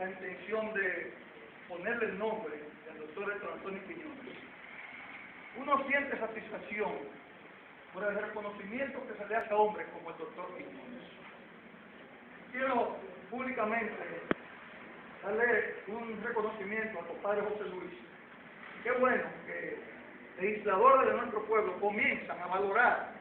la intención de ponerle el nombre del doctor Antonio Quiñones. Uno siente satisfacción por el reconocimiento que se le hace a hombres como el doctor Quiñones. Quiero públicamente darle un reconocimiento al compadre José Luis. Qué bueno que legisladores de nuestro pueblo comienzan a valorar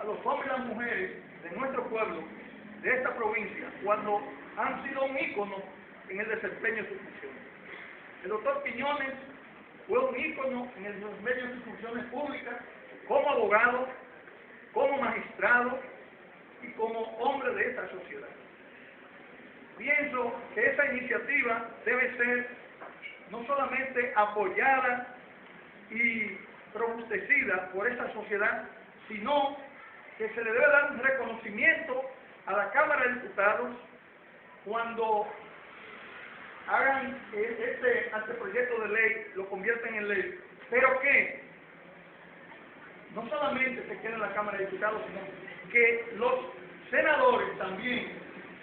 a los hombres y las mujeres de nuestro pueblo, de esta provincia, cuando han sido un ícono en el desempeño de sus funciones. El doctor Quiñones fue un ícono en el desempeño de sus funciones públicas como abogado, como magistrado y como hombre de esta sociedad. Pienso que esa iniciativa debe ser no solamente apoyada y robustecida por esta sociedad, sino que se le debe dar un reconocimiento a la Cámara de Diputados cuando hagan este anteproyecto de ley, lo convierten en ley, pero que no solamente se quede en la Cámara de Diputados, sino que los senadores también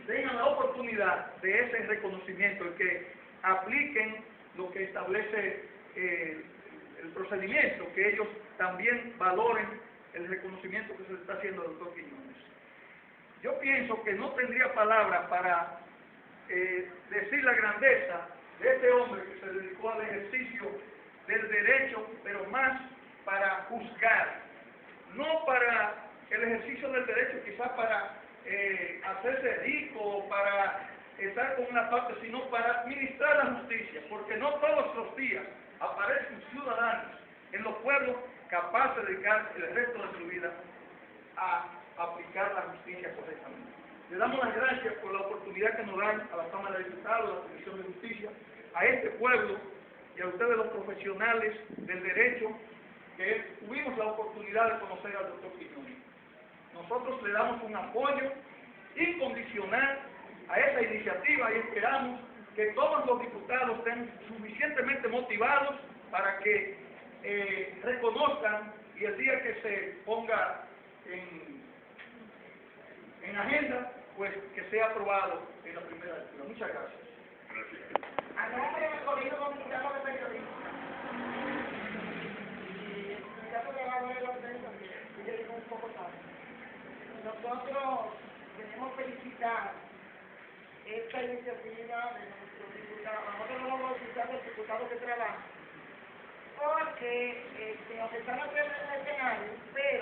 tengan la oportunidad de ese reconocimiento y que apliquen lo que establece eh, el procedimiento, que ellos también valoren el reconocimiento que se le está haciendo al doctor Quiñones. Yo pienso que no tendría palabra para eh, decir la grandeza de este hombre que se dedicó al ejercicio del derecho, pero más para juzgar, no para el ejercicio del derecho, quizás para eh, hacerse rico, para estar con una parte, sino para administrar la justicia, porque no todos los días aparecen ciudadanos en los pueblos capaces de dedicar el resto de su vida a aplicar la justicia correctamente. Le damos las gracias por la oportunidad que nos dan a la Cámara de Diputados, a la Comisión de Justicia, a este pueblo y a ustedes los profesionales del derecho que tuvimos la oportunidad de conocer al doctor Quiñones. Nosotros le damos un apoyo incondicional a esa iniciativa y esperamos que todos los diputados estén suficientemente motivados para que eh, reconozcan y el día que se ponga en, en agenda, pues que sea aprobado en la primera lectura. Muchas gracias. A nombre del Colegio Dominicano de Periodistas y el Sindicato de Abogados de la Prensa, que ya llegó un poco tarde, nosotros queremos felicitar esta iniciativa de nuestro diputado, nosotros no vamos a felicitar los diputados que trabajan, porque este, aunque están aquí en el escenario, pero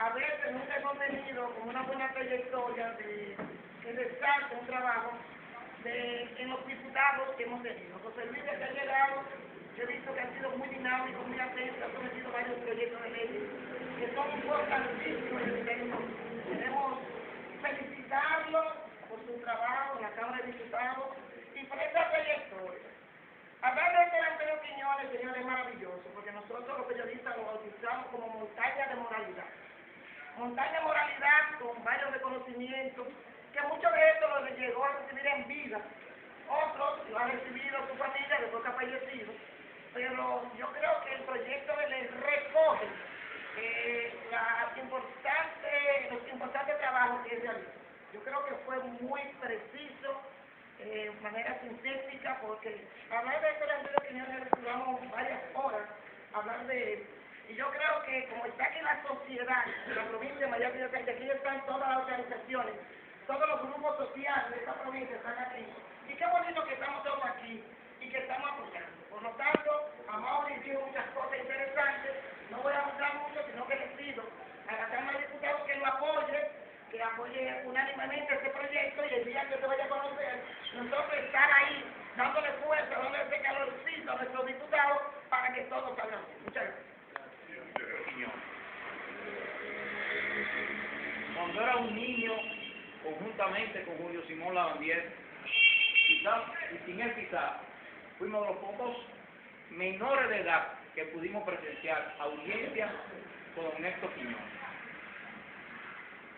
a veces nunca hemos tenido como una buena trayectoria de resalte un trabajo de, en los diputados que hemos tenido. José Luis que ha llegado, yo he visto que ha sido muy dinámico, muy atento, ha sometido varios proyectos de ley que son importantísimos en el. Queremos felicitarlo por su trabajo en la Cámara de Diputados y por esa trayectoria. Hablar de Antonio Quiñones, señor, es maravilloso, porque nosotros los periodistas lo bautizamos como montaña de moralidad. Montaña de moralidad con varios reconocimientos, que muchos de estos los llegó a recibir en vida, otros lo han recibido su familia después que ha fallecido, pero yo creo que el proyecto de recoge eh, la importante, los importantes trabajos que realizó. Yo creo que fue muy preciso, eh, de manera sintética, porque hablar de esto de Quiñones duramos varias horas, hablar de. Y yo creo que como está aquí la sociedad, la provincia de Miami, que aquí están todas las organizaciones, todos los grupos sociales de esta provincia están aquí. Y qué bonito que estamos todos aquí y que estamos apoyando. Por lo tanto, Amaury dijo muchas cosas interesantes, no voy a hablar mucho, sino que les pido a la Cámara de Diputados que lo apoye, que apoye unánimemente este proyecto y el día que se vaya a conocer, nosotros estar ahí, dándole fuerza, dándole ese calorcito a nuestros diputados para que todo salga bien. Muchas gracias. Cuando era un niño, conjuntamente con Julio Simón Lavandier, quizás, y sin él quizás, fuimos los pocos menores de edad que pudimos presenciar audiencias con Néstor Quiñones.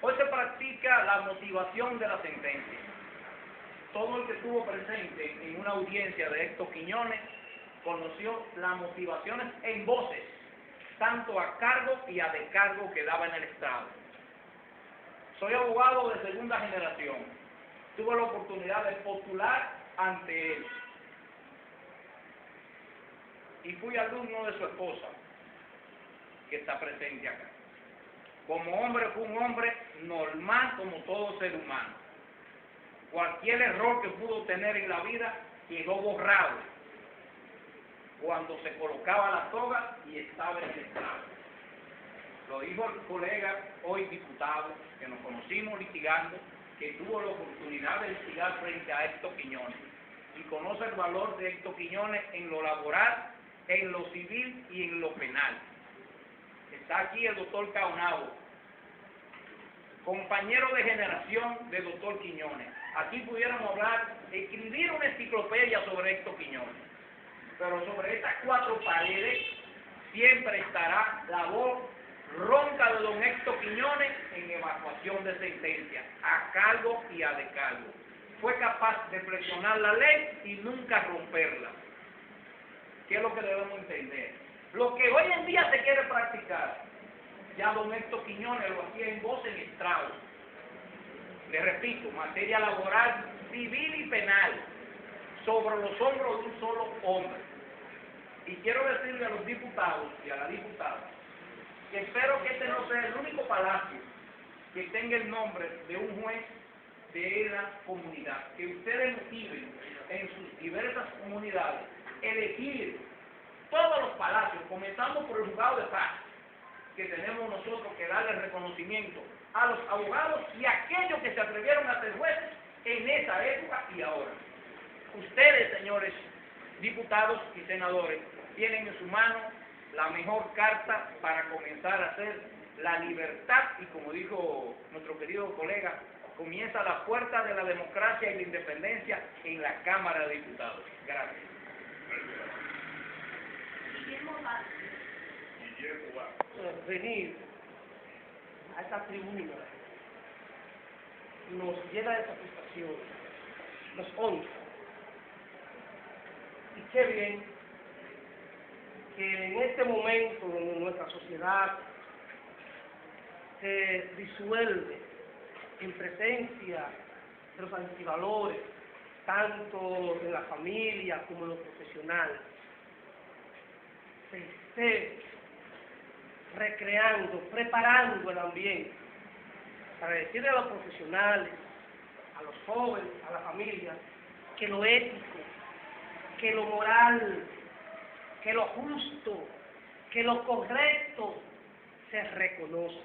Hoy se practica la motivación de la sentencia. Todo el que estuvo presente en una audiencia de Héctor Quiñones conoció las motivaciones en voces, tanto a cargo y a descargo que daba en el Estado. Soy abogado de segunda generación. Tuve la oportunidad de postular ante él. Y fui alumno de su esposa, que está presente acá. Como hombre fue un hombre normal como todo ser humano. Cualquier error que pudo tener en la vida quedó borrado cuando se colocaba la toga y estaba en el estrado. Lo dijo el colega hoy diputado, que nos conocimos litigando, que tuvo la oportunidad de litigar frente a Héctor Quiñones y conoce el valor de Héctor Quiñones en lo laboral, en lo civil y en lo penal. Está aquí el doctor Caunabo, compañero de generación del doctor Quiñones. Aquí pudiéramos hablar, escribir una enciclopedia sobre Héctor Quiñones. Pero sobre estas cuatro paredes siempre estará la voz ronca de don Héctor Quiñones en evacuación de sentencia, a cargo y a descargo. Fue capaz de presionar la ley y nunca romperla. ¿Qué es lo que debemos entender? Lo que hoy en día se quiere practicar, ya don Héctor Quiñones lo hacía en voz en estrado. Le repito, materia laboral, civil y penal, sobre los hombros de un solo hombre. Y quiero decirle a los diputados y a la diputada espero que este no sea el único palacio que tenga el nombre de un juez de la comunidad. Que ustedes motiven en sus diversas comunidades elegir todos los palacios, comenzando por el juzgado de paz, que tenemos nosotros que darle reconocimiento a los abogados y a aquellos que se atrevieron a ser jueces en esa época y ahora. Ustedes, señores diputados y senadores, tienen en su mano la mejor carta para comenzar a hacer la libertad y como dijo nuestro querido colega, comienza la puerta de la democracia y la independencia en la Cámara de Diputados. Gracias. venir a esta tribuna nos llena de satisfacción, nos honra. Y qué bien en este momento donde nuestra sociedad se disuelve en presencia de los antivalores, tanto en la familia como en lo profesional, se esté recreando, preparando el ambiente para decirle a los profesionales, a los jóvenes, a la familia, que lo ético, que lo moral, que lo justo, que lo correcto se reconoce.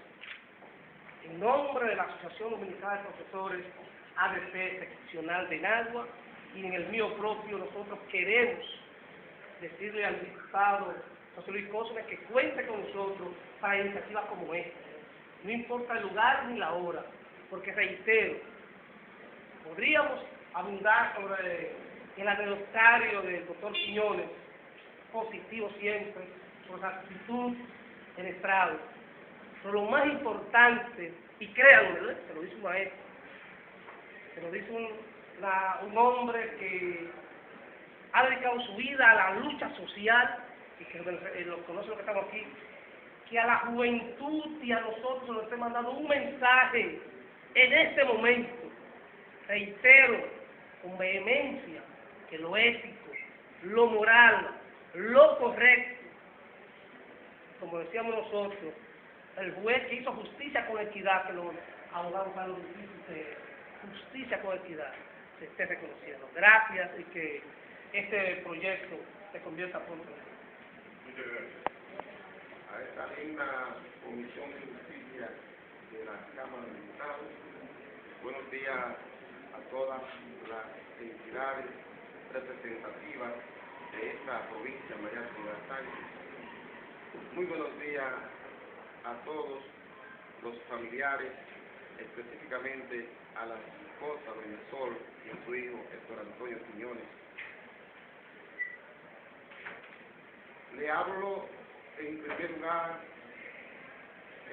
En nombre de la Asociación Dominicana de Profesores ADP Seccional de Nagua y en el mío propio, nosotros queremos decirle al diputado José Luis Cosme que cuente con nosotros para iniciativas como esta. No importa el lugar ni la hora, porque reitero, podríamos abundar sobre el anecdotario del doctor Quiñones, positivo siempre, por su actitud en estrado. Pero lo más importante, y créanlo, se lo dice un maestro, se lo dice un, la, un hombre que ha dedicado su vida a la lucha social, y que eh, lo conoce lo que estamos aquí, que a la juventud y a nosotros nos esté mandando un mensaje en este momento. Reitero con vehemencia que lo ético, lo moral, lo correcto, como decíamos nosotros, el juez que hizo justicia con equidad, que los abogados han de justicia con equidad, se esté reconociendo. Gracias y que este proyecto se convierta pronto. Muchas gracias. A esta linda Comisión de Justicia de la Cámara de Diputados, buenos días a todas las entidades representativas de esta provincia, María Sánchez. Muy buenos días a todos los familiares, específicamente a la esposa Doña Sol y a su hijo Héctor Antonio Quiñones. Le hablo en primer lugar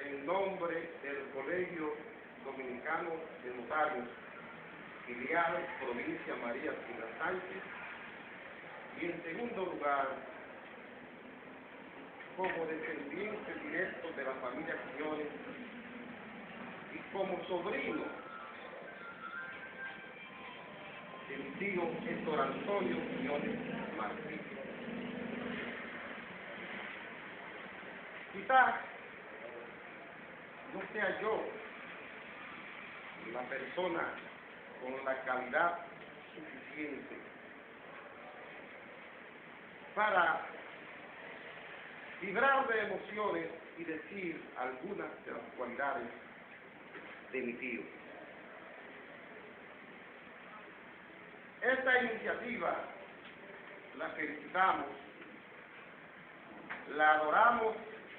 en nombre del Colegio Dominicano de Notarios, filial provincia María Sánchez, y en segundo lugar, como descendiente directo de la familia Quiñones y como sobrino de mi tío Héctor Antonio Quiñones Martínez. Quizás no sea yo la persona con la calidad suficiente para librar de emociones y decir algunas de las cualidades de mi tío. Esta iniciativa la felicitamos, la adoramos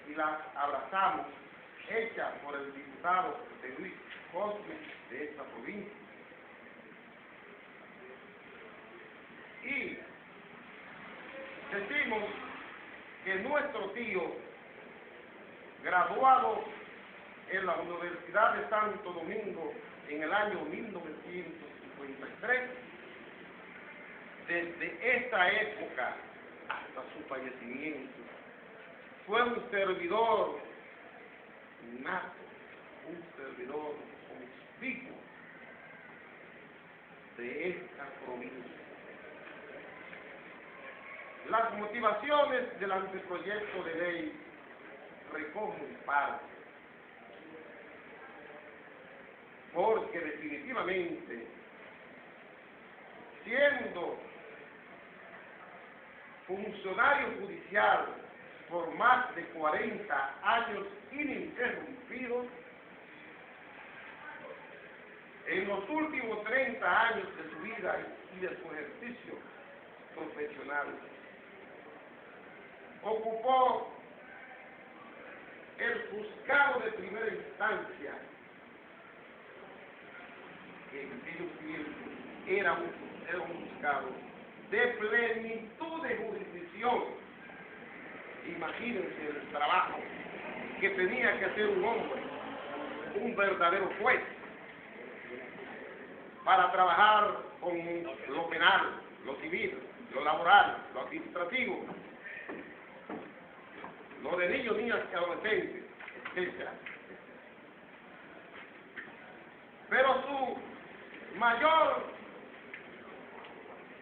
y la abrazamos, hecha por el diputado de Luis Cosme de esta provincia. Y decimos que nuestro tío, graduado en la Universidad de Santo Domingo en el año 1953, desde esta época hasta su fallecimiento, fue un servidor nato, un servidor conspicuo de esta provincia. Las motivaciones del anteproyecto de ley recogen parte, porque definitivamente, siendo funcionario judicial por más de 40 años ininterrumpidos, en los últimos 30 años de su vida y de su ejercicio profesional, ocupó el juzgado de primera instancia, que en aquellos tiempos era era un juzgado de plenitud de jurisdicción. Imagínense el trabajo que tenía que hacer un hombre, un verdadero juez, para trabajar con lo penal, lo civil, lo laboral, lo administrativo, lo de niños, niñas y adolescentes, etc. Pero su mayor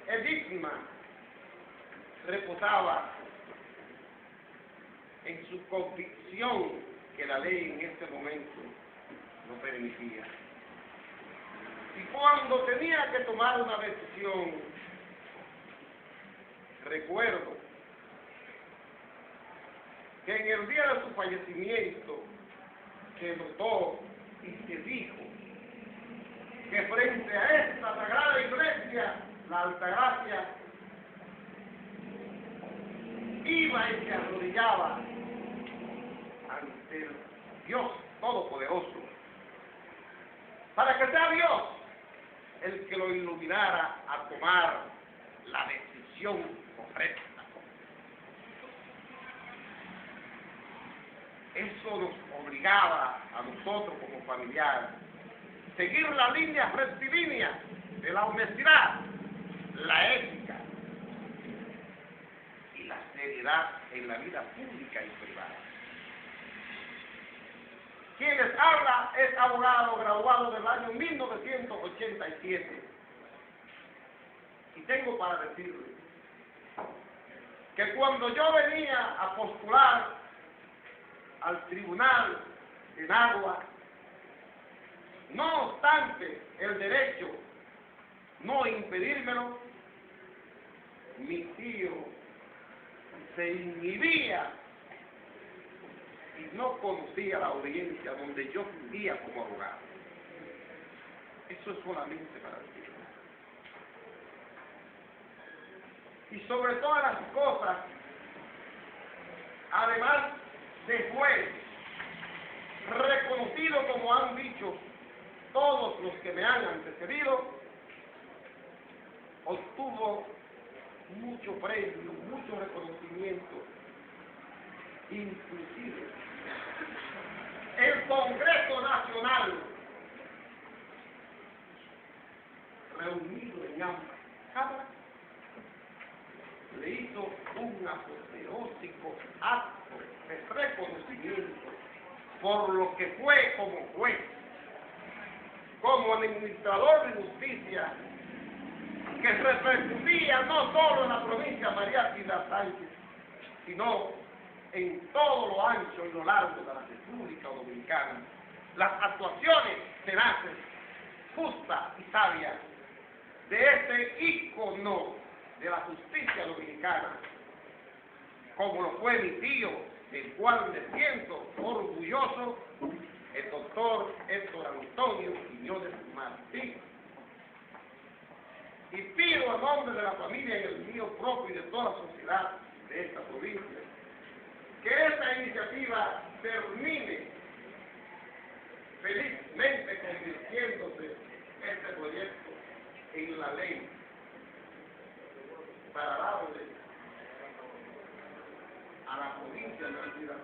enigma reposaba en su convicción que la ley en este momento no permitía. Y cuando tenía que tomar una decisión, recuerdo que en el día de su fallecimiento se notó y se dijo que frente a esta sagrada iglesia, la Altagracia, iba y se arrodillaba ante el Dios Todopoderoso, para que sea Dios el que lo iluminara a tomar la decisión correcta. Eso nos obligaba a nosotros como familiares seguir la línea rectilínea de la honestidad, la ética y la seriedad en la vida pública y privada. Quien les habla es abogado graduado del año 1987. Y tengo para decirles que cuando yo venía a postular al tribunal en agua, no obstante el derecho no impedírmelo, mi tío se inhibía y no conocía la audiencia donde yo vivía como abogado. Eso es solamente para decirlo. Y sobre todas las cosas, además de juez, reconocido como han dicho todos los que me han antecedido, obtuvo mucho premio, mucho reconocimiento, inclusive el Congreso Nacional, reunido en ambas cámaras, le hizo un apoteósico acto reconocimiento por lo que fue como juez, como administrador de justicia que repercutía no solo en la provincia de María Trinidad Sánchez, sino en todo lo ancho y lo largo de la República Dominicana. Las actuaciones tenaces, justas y sabias de este ícono de la justicia dominicana, como lo fue mi tío, del cual me siento orgulloso, el doctor Héctor Antonio Quiñones Martín. Y pido a nombre de la familia y el mío propio y de toda la sociedad de esta provincia, que esta iniciativa termine felizmente convirtiéndose este proyecto en la ley para darle a la provincia de la Antiguo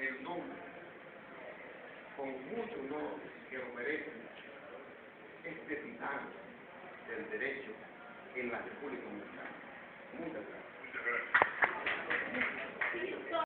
el nombre, con mucho honor que lo merece, este titán del derecho en la República Dominicana. Muchas gracias.